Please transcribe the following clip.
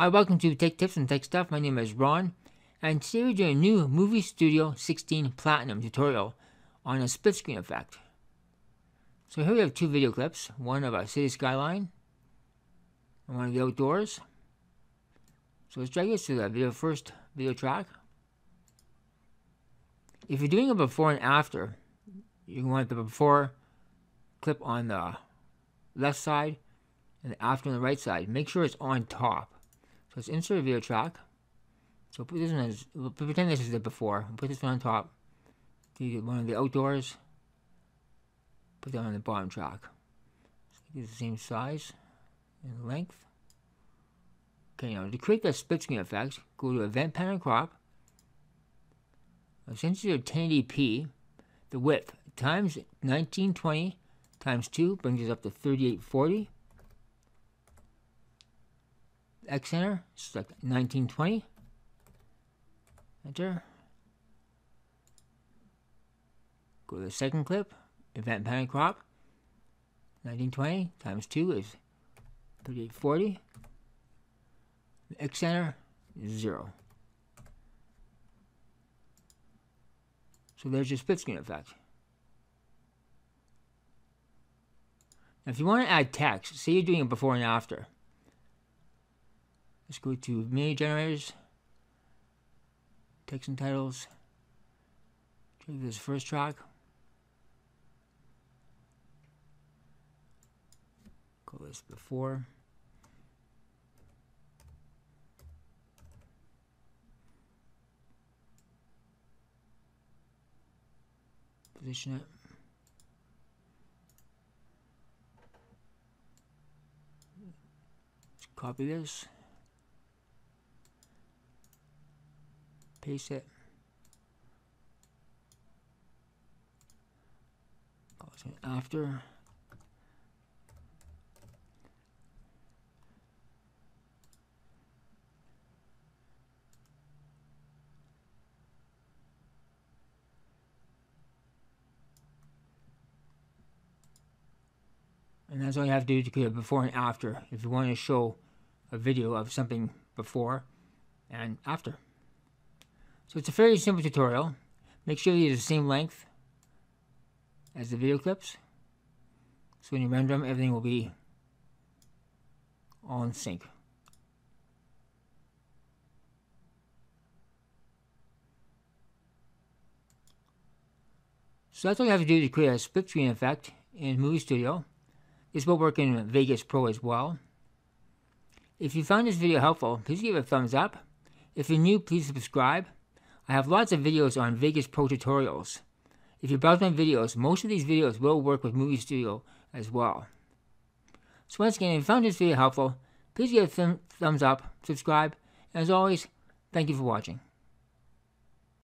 Hi, welcome to Tech Tips and Tech Stuff. My name is Ron, and today we're doing a new Movie Studio 16 Platinum tutorial on a split screen effect. So here we have two video clips, one of a city skyline and one of the outdoors. So let's drag this to the video first video track. If you're doing a before and after, you want the before clip on the left side and the after on the right side. Make sure it's on top. So let's insert a video track. So put this one as, pretend this is the before. Put this one on top. Do one of the outdoors. Put that on the bottom track. So the same size and length. Okay, now to create that split screen effect, go to Event Pan/Crop. Since it's 1080p, the width times 1920 times 2 brings us up to 3840. X center, select 1920. Enter. Go to the second clip, event pan/crop. 1920 times 2 is 3840. The X center is 0. So there's your split screen effect. Now if you want to add text, say you're doing it before and after. Let's go to media generators, text and titles. Take this first track. Call this before. Position it. Copy this. Paste it. After. And that's all you have to do to create before and after if you want to show a video of something before and after. So it's a fairly simple tutorial. Make sure you use the same length as the video clips. So when you render them, everything will be all in sync. So that's all you have to do to create a split screen effect in Movie Studio. This will work in Vegas Pro as well. If you found this video helpful, please give it a thumbs up. If you're new, please subscribe. I have lots of videos on Vegas Pro tutorials. If you browse my videos, most of these videos will work with Movie Studio as well. So once again, if you found this video helpful, please give it a th thumbs up, subscribe, and as always, thank you for watching.